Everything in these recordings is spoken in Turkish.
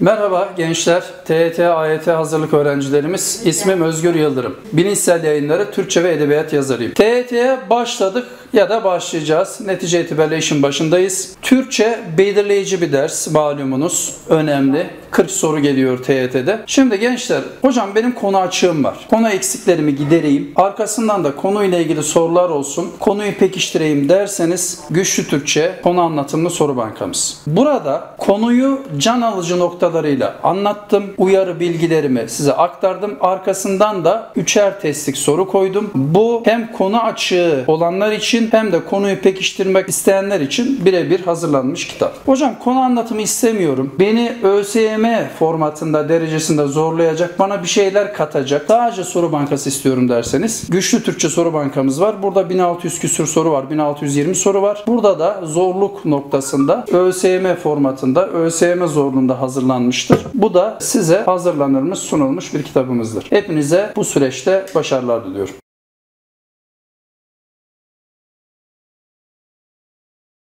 Merhaba gençler, TYT, AYT hazırlık öğrencilerimiz. İsmim Özgür Yıldırım. Bilinçsel yayınları Türkçe ve Edebiyat yazarıyım. TYT'ye başladık ya da başlayacağız. Netice itibariyle işin başındayız. Türkçe belirleyici bir ders malumunuz. Önemli. 40 soru geliyor TYT'de. Şimdi gençler, hocam benim konu açığım var. Konu eksiklerimi gidereyim. Arkasından da konuyla ilgili sorular olsun. Konuyu pekiştireyim derseniz Güçlü Türkçe konu anlatımlı soru bankamız. Burada konuyu can alıcı noktalarıyla anlattım. Uyarı bilgilerimi size aktardım. Arkasından da üçer testlik soru koydum. Bu hem konu açığı olanlar için hem de konuyu pekiştirmek isteyenler için birebir hazırlanmış kitap. Hocam konu anlatımı istemiyorum. Beni ÖSYM formatında derecesinde zorlayacak, bana bir şeyler katacak. Sadece soru bankası istiyorum derseniz. Güçlü Türkçe soru bankamız var. Burada 1600 küsür soru var. 1620 soru var. Burada da zorluk noktasında ÖSYM formatında, ÖSYM zorluğunda hazırlanmıştır. Bu da size hazırlanılmış, sunulmuş bir kitabımızdır. Hepinize bu süreçte başarılar diliyorum.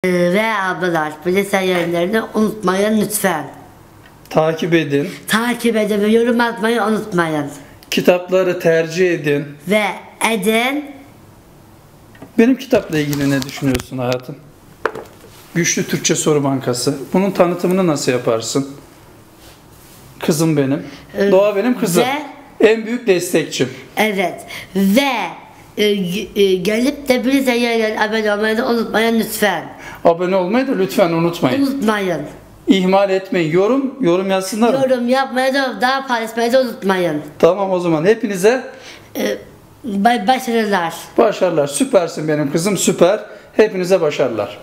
Ee, Ve ablalar bilgisayar yayınlarını unutmayın lütfen. Takip edin, Takip edin ve yorum atmayı unutmayın. kitapları tercih edin. Ve edin Benim kitapla ilgili ne düşünüyorsun hayatım? Güçlü Türkçe Soru Bankası. Bunun tanıtımını nasıl yaparsın? Kızım benim. Ee, Doğa benim kızım. ve- En büyük destekçim. evet ve e, e, gelip de bilgisayar yayınlarına abone olmayı da unutmayın lütfen. Abone olmayı da lütfen unutmayın. Unutmayın. İhmal etmeyin. Yorum, yorum yazsınlar. mı? Yorum yapmayı da daha paylaşmayı da unutmayın. Tamam o zaman hepinize Ee, ba- başarılar. başarılar. Süpersin benim kızım süper. Hepinize başarılar.